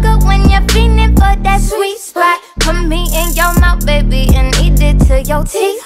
when you're feeling for that sweet spot. Put me in your mouth, baby, and eat it till your teeth